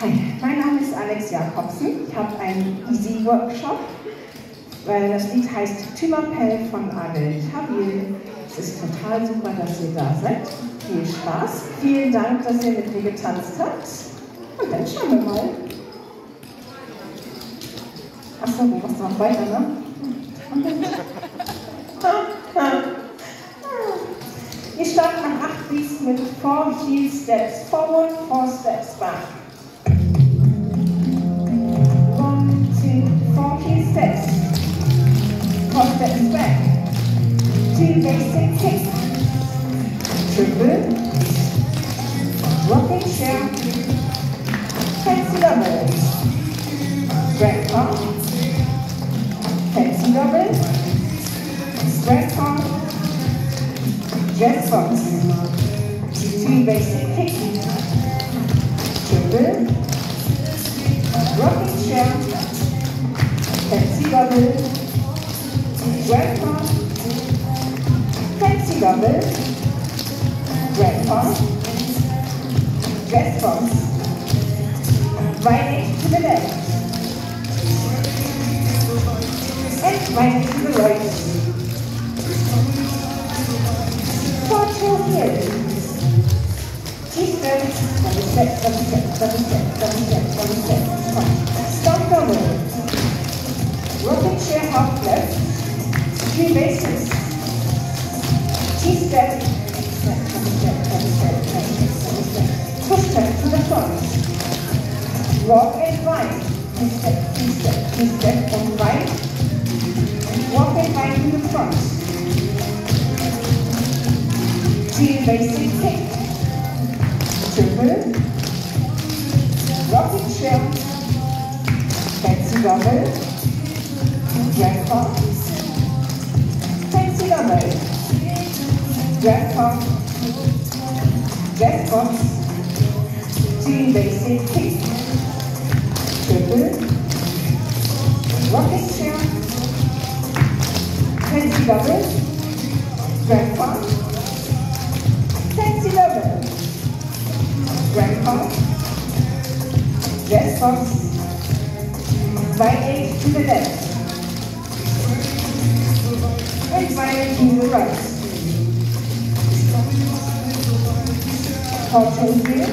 Hi, mein Name ist Alex Jakobsen. Ich habe einen Easy Workshop. weil Das Lied heißt Tümmerpell von Adel Tabil. Es ist total super, dass ihr da seid. Viel Spaß. Vielen Dank, dass ihr mit mir getanzt habt. Und dann schauen wir mal. Achso, du machst noch weiter, ne? Wir starten nach acht Beats mit four heel steps forward, four steps back. Triple. Rocking chair. Fancy doubles. Drag pump. Fancy doubles. Drag pump. Dress box. Three basic kicks. Triple. Rocking chair. Fancy. Drag pump. Fancy double. Drag pump. Dress box. Right edge to the left. And right edge to the right. Four here. Two steps, double step, double step, double step, double step, double step. One. Stop double. Rocking chair half left. Three bases. And. Two step, two step, two step on right. Walk and right to the front. Two basic kick. Triple. Rocking chair. Fancy double. Drag pump. Fancy double. Drag pump. Drag box. Two basic kick. Pump. Fancy double. Drag pump. Dress box. Right edge to the left. And right to the right. Hot toes here.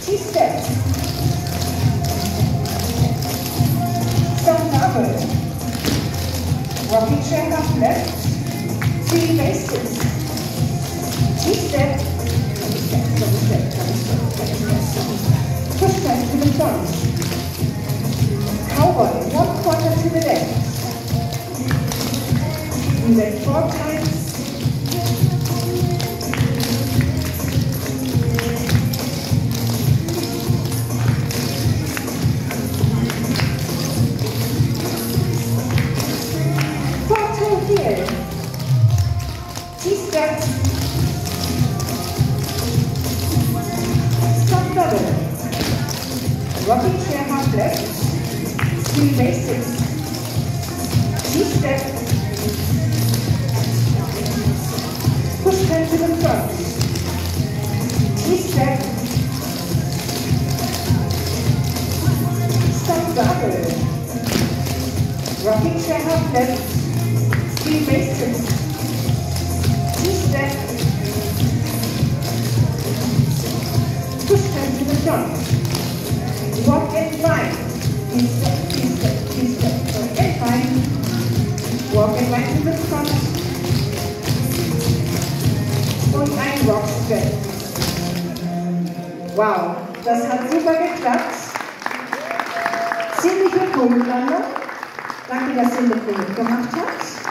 Two steps. Three bases. Double step, double step, step, step, to the. Cowboy, one quarter to the left. Do that four times. Left. Three basics. Two steps. Push hand to the front. Two steps. Stop double. Rocking chair half left. Three basics. Two steps. Push hand to the front. Walk and line. Wow, das hat super geklappt. Ziemliche Punktlandung. Danke, dass ihr mit mir mitgemacht habt.